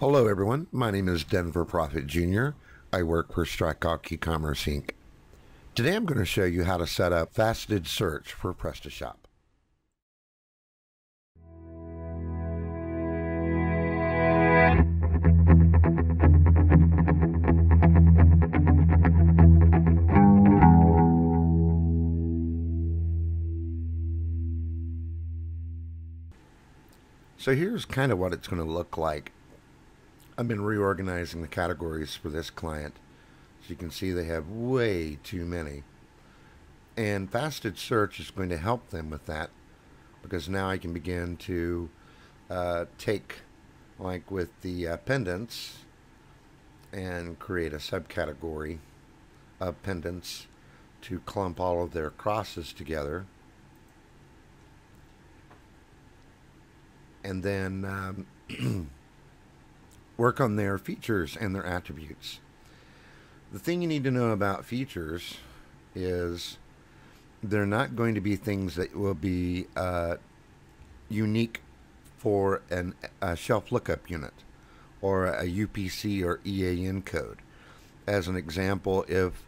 Hello, everyone. My name is Denver Profit Jr. I work for StrikeHawk E-Commerce Inc. Today I'm going to show you how to set up faceted search for PrestaShop. So here's kind of what it's going to look like. I've been reorganizing the categories for this client. As you can see, they have way too many. And Faceted search is going to help them with that because now I can begin to uh, take, like with the uh, pendants, and create a subcategory of pendants to clump all of their crosses together. and then um, work on their features and their attributes. The thing you need to know about features is they're not going to be things that will be uh, unique for an, a shelf lookup unit or a UPC or EAN code. As an example, if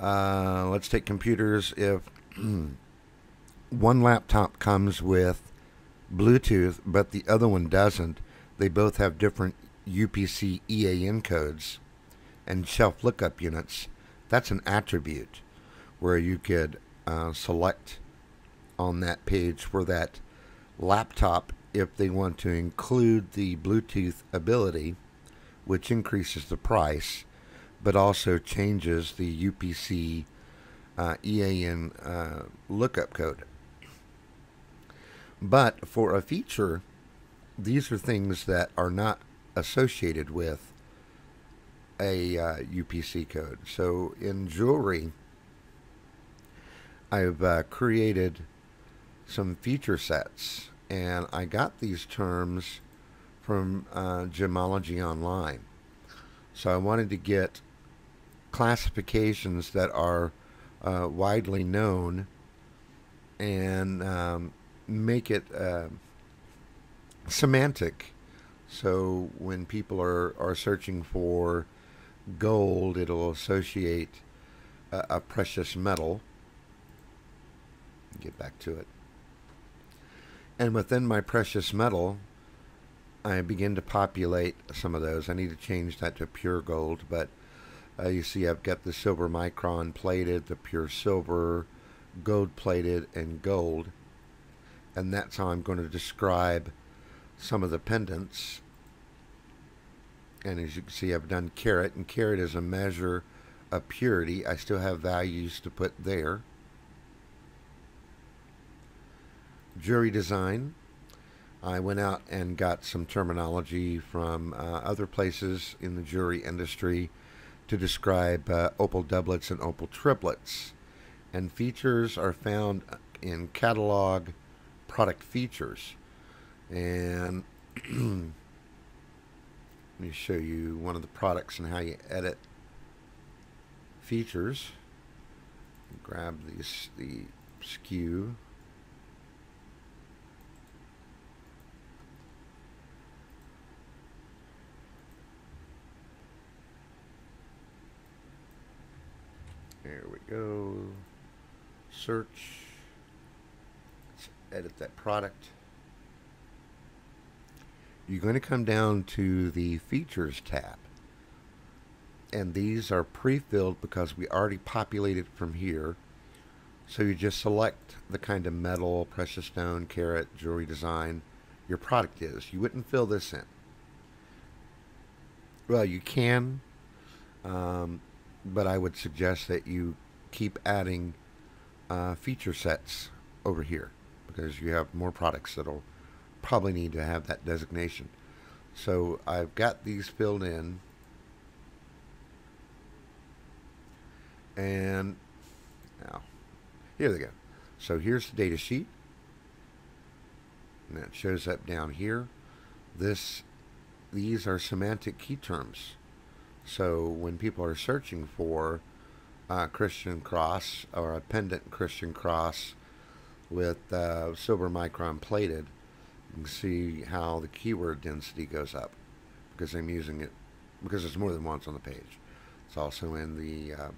uh, let's take computers, if one laptop comes with Bluetooth, but the other one doesn't. They both have different UPC EAN codes and shelf lookup units. That's an attribute where you could uh, select on that page for that laptop if they want to include the Bluetooth ability, which increases the price, but also changes the UPC uh, EAN uh, lookup code. But for a feature, these are things that are not associated with a uh, UPC code. So in jewelry, I've uh, created some feature sets, and I got these terms from uh, Gemology Online. So I wanted to get classifications that are uh, widely known and um, make it uh, semantic. So when people are, are searching for gold, it'll associate a, a precious metal. Get back to it. And within my precious metal, I begin to populate some of those. I need to change that to pure gold, but uh, you see I've got the silver micron plated, the pure silver, gold plated, and gold and that's how I'm going to describe some of the pendants. And as you can see, I've done carat, and carat is a measure of purity. I still have values to put there. Jewelry design. I went out and got some terminology from uh, other places in the jewelry industry to describe uh, opal doublets and opal triplets. And features are found in catalog, product features. And let me show you one of the products and how you edit features. Grab these, the SKU. There we go. Search Let's edit that product. You're going to come down to the Features tab. And these are pre-filled because we already populated from here. So you just select the kind of metal, precious stone, carat, jewelry design your product is. You wouldn't fill this in. Well, you can, um, but I would suggest that you keep adding uh, feature sets over here because you have more products that'll probably need to have that designation. So I've got these filled in. And now, here they go. So here's the data sheet. And that shows up down here. This, these are semantic key terms. So when people are searching for uh, Christian cross or a pendant Christian cross with uh, silver micron plated, you can see how the keyword density goes up because I'm using it because it's more than once on the page. It's also in the uh,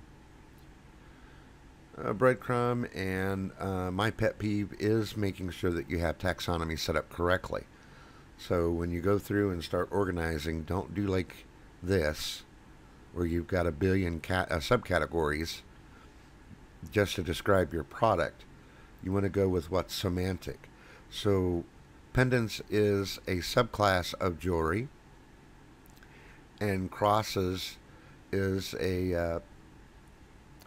uh, breadcrumb, and uh, my pet peeve is making sure that you have taxonomy set up correctly. So when you go through and start organizing, don't do like this, where you've got a billion cat, uh, subcategories just to describe your product. You want to go with what's semantic. So pendants is a subclass of jewelry, and crosses is a uh,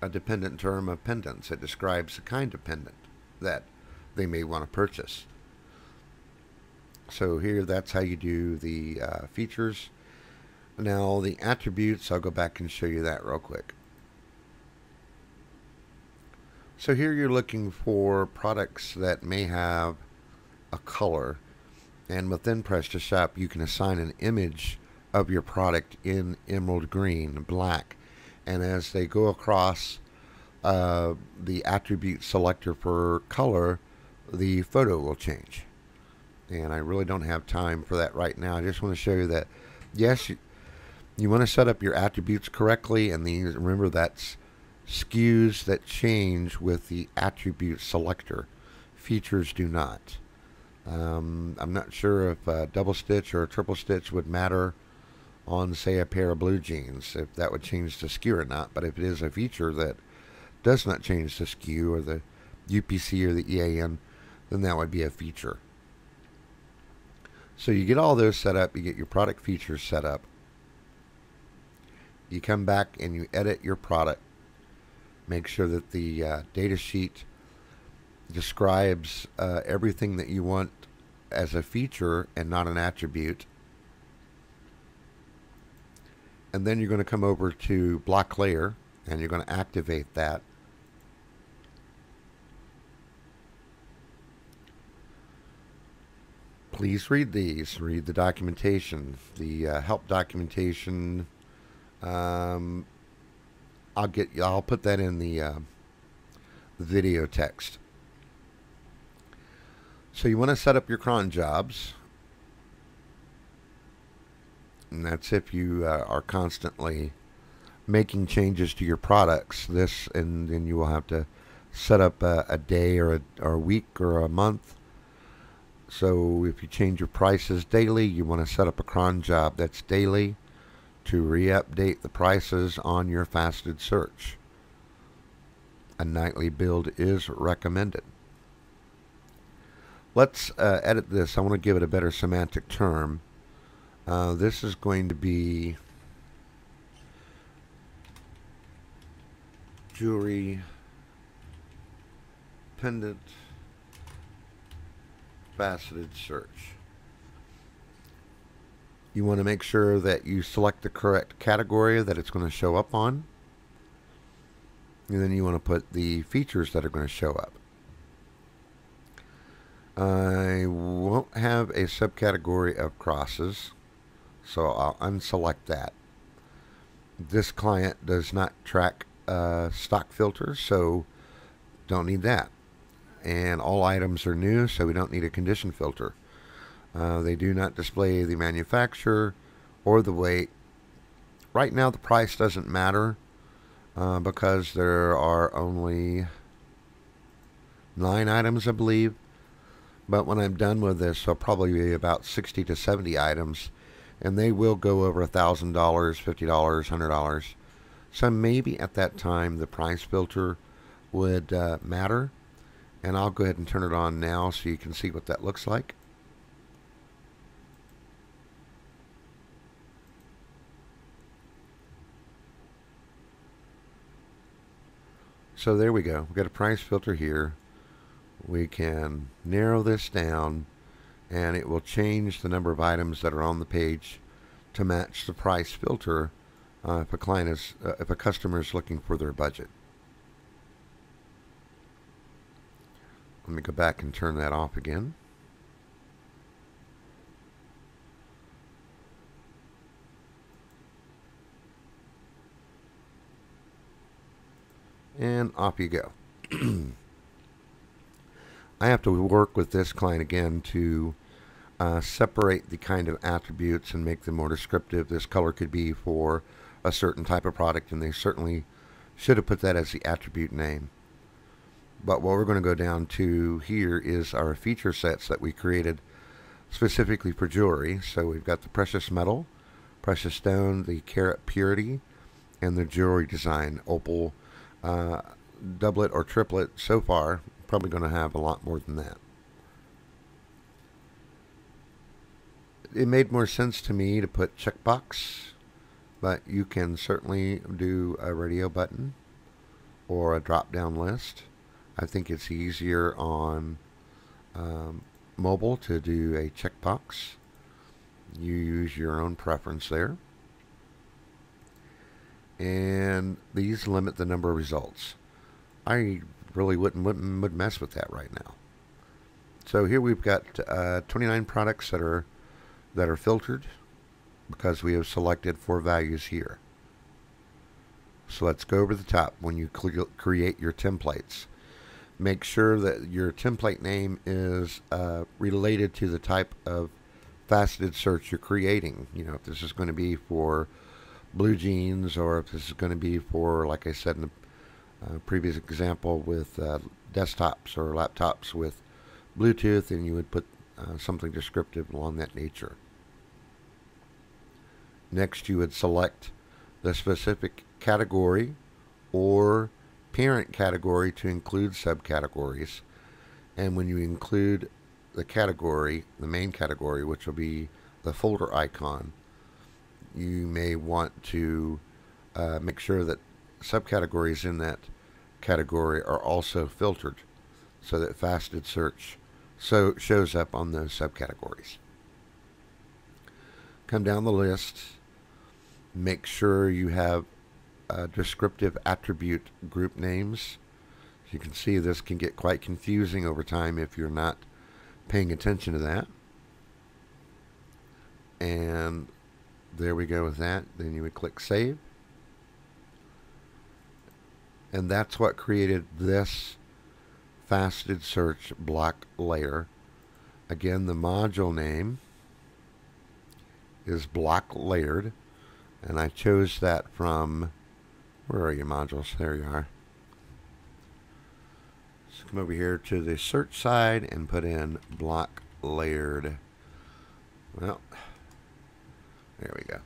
a dependent term of pendants. It describes the kind of pendant that they may want to purchase. So here, that's how you do the uh, features. Now the attributes, I'll go back and show you that real quick. So here you're looking for products that may have a color and within PrestaShop you can assign an image of your product in emerald green, black, and as they go across uh, the attribute selector for color, the photo will change. And I really don't have time for that right now. I just want to show you that, yes, you, you want to set up your attributes correctly, and these remember that's SKUs that change with the attribute selector. Features do not. Um, I'm not sure if a double stitch or a triple stitch would matter on, say, a pair of blue jeans, if that would change the SKU or not. But if it is a feature that does not change the SKU or the UPC or the EAN, then that would be a feature. So you get all those set up, you get your product features set up. You come back and you edit your product. Make sure that the uh, data sheet describes uh, everything that you want as a feature and not an attribute. And then you're going to come over to block layer and you're going to activate that. Please read these. Read the documentation, the uh, help documentation. Um, I'll get. I'll put that in the, uh, the video text. So you want to set up your cron jobs. And that's if you uh, are constantly making changes to your products. This, and then you will have to set up a, a day or a, or a week or a month. So if you change your prices daily, you want to set up a cron job that's daily to re-update the prices on your faceted search. A nightly build is recommended. Let's uh, edit this. I want to give it a better semantic term. Uh, this is going to be jewelry pendant faceted search. You want to make sure that you select the correct category that it's going to show up on. And then you want to put the features that are going to show up. I won't have a subcategory of crosses, so I'll unselect that. This client does not track uh, stock filters, so don't need that. And all items are new, so we don't need a condition filter. Uh, they do not display the manufacturer or the weight. Right now, the price doesn't matter uh, because there are only nine items, I believe. But when I'm done with this, there'll probably be about 60 to 70 items, and they will go over $1,000, $50, $100. So maybe at that time the price filter would uh, matter. And I'll go ahead and turn it on now so you can see what that looks like. So there we go. We've got a price filter here we can narrow this down and it will change the number of items that are on the page to match the price filter uh, if a client is uh, if a customer is looking for their budget. Let me go back and turn that off again. And off you go. I have to work with this client again to uh, separate the kind of attributes and make them more descriptive. This color could be for a certain type of product, and they certainly should have put that as the attribute name. But what we're going to go down to here is our feature sets that we created specifically for jewelry. So we've got the precious metal, precious stone, the carat purity, and the jewelry design. Opal uh, doublet or triplet so far. Probably going to have a lot more than that. It made more sense to me to put checkbox, but you can certainly do a radio button or a drop down list. I think it's easier on um, mobile to do a checkbox. You use your own preference there. And these limit the number of results. I really wouldn't, wouldn't would mess with that right now. So here we've got uh, 29 products that are that are filtered because we have selected four values here. So let's go over the top when you create your templates. Make sure that your template name is uh, related to the type of faceted search you're creating. You know, if this is going to be for blue jeans or if this is going to be for, like I said in the previous example, with uh, desktops or laptops with Bluetooth, and you would put uh, something descriptive along that nature. Next, you would select the specific category or parent category to include subcategories. And when you include the category, the main category, which will be the folder icon, you may want to uh, make sure that subcategories in that category are also filtered so that faceted search so shows up on those subcategories. Come down the list, make sure you have uh, descriptive attribute group names. As you can see, this can get quite confusing over time if you're not paying attention to that. And there we go with that. Then you would click Save. And that's what created this faceted search block layer. Again, the module name is block layered. And I chose that from, where are your modules? There you are. Let's come over here to the search side and put in block layered. Well, there we go.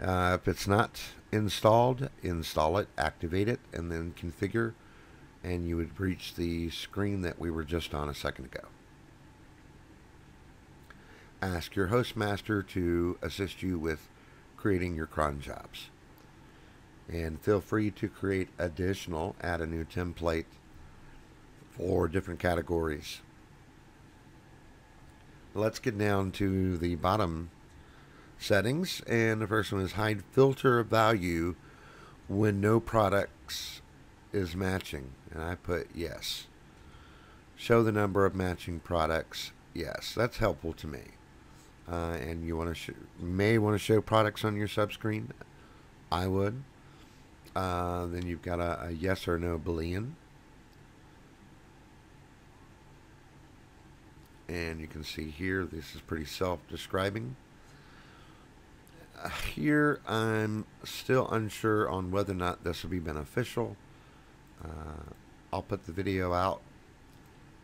Uh, if it's not installed, install it, activate it, and then configure, and you would reach the screen that we were just on a second ago. Ask your hostmaster to assist you with creating your cron jobs. And feel free to create additional, add a new template for different categories. Let's get down to the bottom settings. And the first one is hide filter value when no products is matching. And I put yes. Show the number of matching products. Yes, that's helpful to me. Uh, and you want to may want to show products on your subscreen. I would. Uh, then you've got a, a yes or no boolean. And you can see here, this is pretty self-describing here I'm still unsure on whether or not this will be beneficial. Uh, I'll put the video out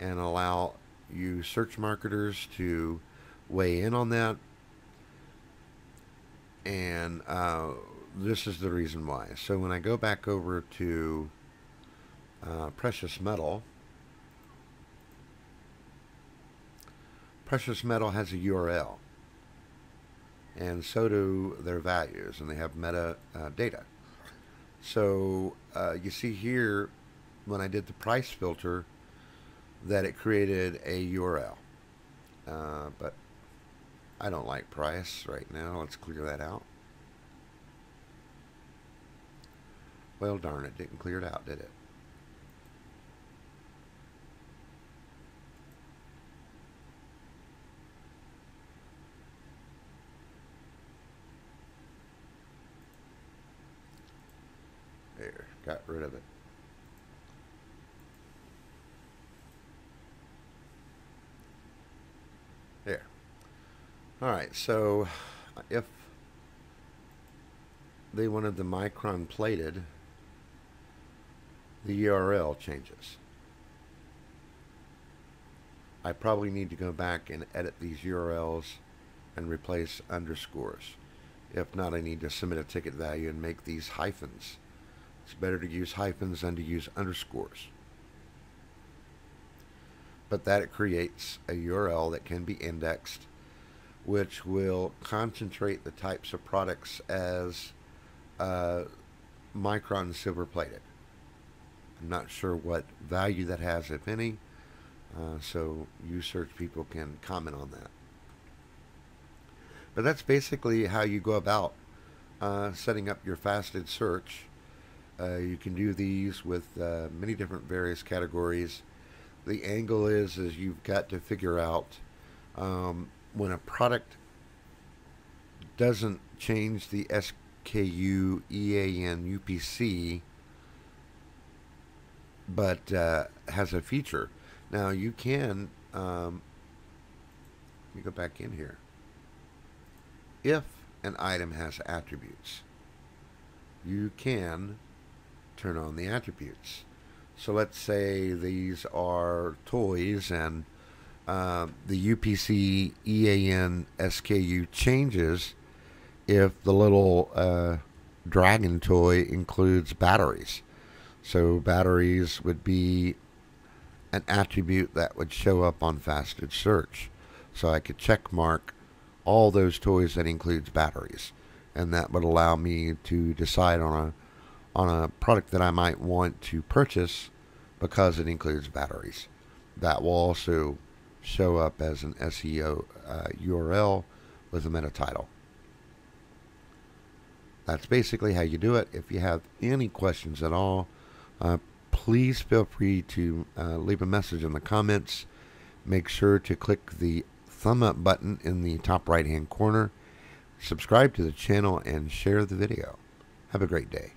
and allow you search marketers to weigh in on that. And uh, this is the reason why. So when I go back over to uh, precious metal, precious metal has a URL and so do their values, and they have meta uh, data. So uh, you see here, when I did the price filter, that it created a URL. Uh, but I don't like price right now. Let's clear that out. Well, darn it, didn't clear it out, did it? got rid of it. There. Alright, so if they wanted the micron plated, the URL changes. I probably need to go back and edit these URLs and replace underscores. If not, I need to submit a ticket value and make these hyphens. It's better to use hyphens than to use underscores. But that creates a URL that can be indexed, which will concentrate the types of products as uh, micron silver plated. I'm not sure what value that has, if any. Uh, so you search people can comment on that. But that's basically how you go about uh, setting up your faceted search. Uh, you can do these with uh, many different various categories. The angle is is you've got to figure out um, when a product doesn't change the SKU EAN UPC but uh, has a feature. Now you can, um, let me go back in here. If an item has attributes, you can turn on the attributes. So let's say these are toys and uh, the UPC EAN SKU changes if the little uh, dragon toy includes batteries. So batteries would be an attribute that would show up on faceted search. So I could check mark all those toys that includes batteries. And that would allow me to decide on a on a product that I might want to purchase because it includes batteries. That will also show up as an SEO uh, URL with a meta title. That's basically how you do it. If you have any questions at all, uh, please feel free to uh, leave a message in the comments. Make sure to click the thumb up button in the top right hand corner. Subscribe to the channel and share the video. Have a great day.